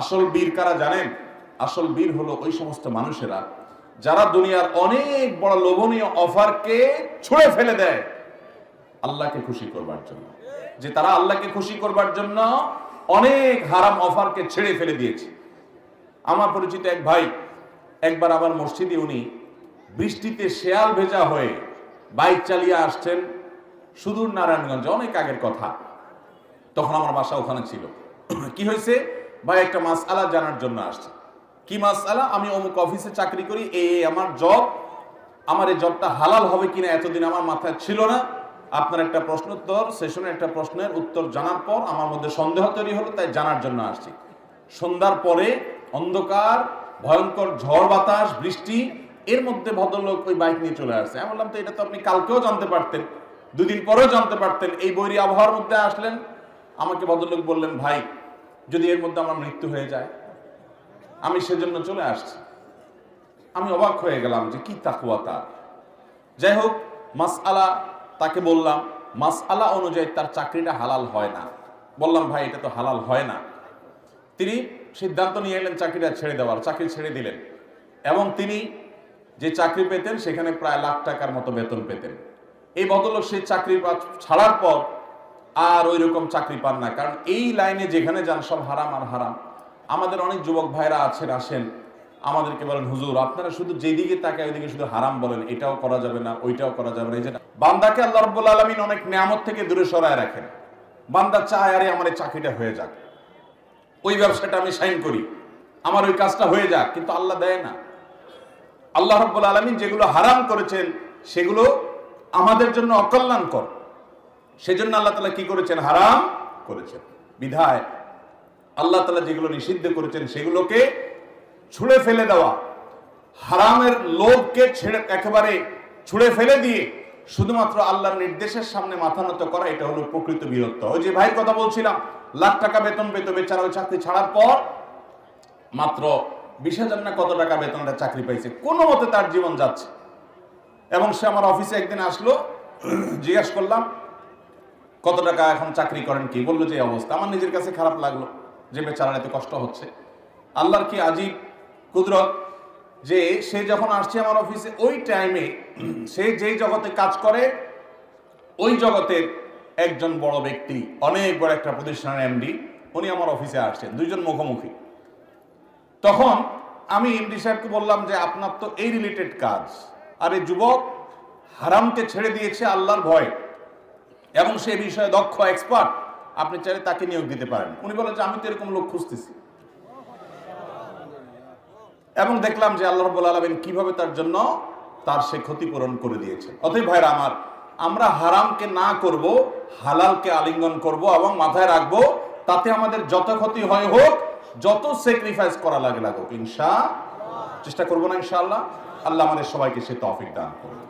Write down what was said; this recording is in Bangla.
আসল বীর কারা জানেন? আসল বীর হলো ওই সমস্ত মানুষেরা যারা দুনিয়ার অনেক বড় লোভনীয় অফারকে ছুঁড়ে ফেলে দেয় আল্লাহকে খুশি করবার জন্য। যে তারা আল্লাহকে খুশি করবার জন্য অনেক হারাম অফারকে ছেড়ে ফেলে দিয়েছে। আমার পরিচিত এক ভাই, একবার আমার মসজিদে উনি বৃষ্টিতে শেয়াল ভেজা হয়ে বাইক চালিয়ে আসছেন সুদূর নারায়ণগঞ্জে, অনেক আগের কথা। তখন আমার বাসা ওখানে ছিল। কি হয়েছে? ভাই, একটা মাস আলা জানার জন্য আসছে। কি মাস আলা আমি অমুক অফিসে চাকরি করি এই আমার জব আমার এই জবটা হালাল হবে কিনা এতদিন আমার মাথায় ছিল না। আপনার একটা প্রশ্নোত্তর সেশনে একটা প্রশ্নের উত্তর জানার পর আমার মধ্যে সন্দেহ তৈরি হলো, তাই জানার জন্য আসছি। সন্ধ্যার পরে অন্ধকার, ভয়ঙ্কর ঝড় বাতাস, বৃষ্টি, এর মধ্যে ভদ্রলোক ওই বাইক নিয়ে চলে আসছে। আমি বললাম, তো এটা তো আপনি কালকেও জানতে পারতেন, দুদিন পরেও জানতে পারতেন। এই বৈরী আবহাওয়ার মধ্যে আসলেন। আমাকে ভদ্রলোক বললেন, ভাই যদি এর মধ্যে আমার মৃত্যু হয়ে যায়, আমি সেজন্য চলে আসছি। আমি অবাক হয়ে গেলাম যে কি তাকুয়া তার। যাই হোক, মাসআলা তাকে বললাম, মাসআলা অনুযায়ী তার চাকরিটা হালাল হয় না। বললাম, ভাই, এটা তো হালাল হয় না। তিনি সিদ্ধান্ত নিয়ে এলেন চাকরিটা ছেড়ে দেওয়ার, চাকরি ছেড়ে দিলেন। এবং তিনি যে চাকরি পেতেন, সেখানে প্রায় লাখ টাকার মতো বেতন পেতেন। এই বদলক সেই চাকরি ছাড়ার পর আর ওই রকম চাকরি পান না। কারণ এই লাইনে যেখানে যান সব হারাম আর হারাম। আমাদের অনেক যুবক ভাইরা আছেন, আসেন। আমাদেরকে বলেন, হুজুর, আপনারা শুধু যেদিকে তাকায় ওইদিকে শুধু হারাম বলেন। এটাও করা যাবে না, ওইটাও করা যাবে না। এই যে বান্দাকে আল্লাহ রব্বুল আলমিন অনেক নিয়ামত থেকে দূরে সরায় রাখেন। বান্দা চায়, আরে, আমার এই চাকরিটা হয়ে যাক। ওই ব্যবসাটা আমি সাইন করি। আমার ওই কাজটা হয়ে যাক। কিন্তু আল্লাহ দেয় না। আল্লাহ রব্বুল আলমিন যেগুলো হারাম করেছেন, সেগুলো আমাদের জন্য অকল্যাণকর। সেজন্য আল্লাহ তালা কি করেছেন? হারাম করেছেন। বিধায় আল্লাহ তালা যেগুলো নিষিদ্ধ করেছেন সেগুলোকে ছুঁড়ে ফেলে দেওয়া, হারামের লোভকে ছেড়ে একেবারে ছুঁড়ে ফেলে দিয়ে শুধুমাত্র আল্লাহর নির্দেশের সামনে মাথা নত করা, এটা হলো প্রকৃত বীরত্ব। ওই যে ভাই কথা বলছিলাম, লাখ টাকা বেতন পেত বেচারা ওই চাকরি ছাড়ার পর, মাত্র বিশ হাজার না কত টাকা বেতনটা চাকরি পাইছে। কোনো মতে তার জীবন যাচ্ছে। এবং সে আমার অফিসে একদিন আসলো, জিজ্ঞাসা করলাম কত টাকা এখন চাকরি করেন কি? বলল যে অবস্থা। আমার নিজের কাছে খারাপ লাগল যে বেচারার এত কষ্ট হচ্ছে। আল্লাহর কি আজীব কুদরত যে সে যখন আসছে আমার অফিসে, ওই টাইমে সে যেই জগতে কাজ করে, ওই জগতের একজন বড় ব্যক্তি, অনেক বড় একটা প্রতিষ্ঠানের এমডি উনি আমার অফিসে আসছেন। দুইজন মুখোমুখি। তখন আমি এমডি সাহেবকে বললাম যে, আপনার তো এই রিলেটেড কাজ। আর এই যুবক, হারামকে ছেড়ে দিয়েছে আল্লাহর ভয়। এবং সে বিষয়ে দক্ষ এক্সপার্ট আপনি চাইলে তাকে নিয়োগ দিতে পারেন। উনি বলেন যে, আমি তো এরকম লোক খুঁজতেছি। এবং দেখলাম যে আল্লাহ রব্বুল আলমিন কীভাবে তার জন্য তার সে ক্ষতিপূরণ করে দিয়েছে অতএব ভাইরা আমার, আমরা হারামকে না করব, হালালকে আলিঙ্গন করব এবং মাথায় রাখব, তাতে আমাদের যত ক্ষতি হয় হোক, যত স্যাক্রিফাইস করা লাগে লাগুক, ইনশা চেষ্টা করব না ইনশাআল্লাহ। আল্লাহ আমাদের সবাইকে সে তৌফিক দান করবে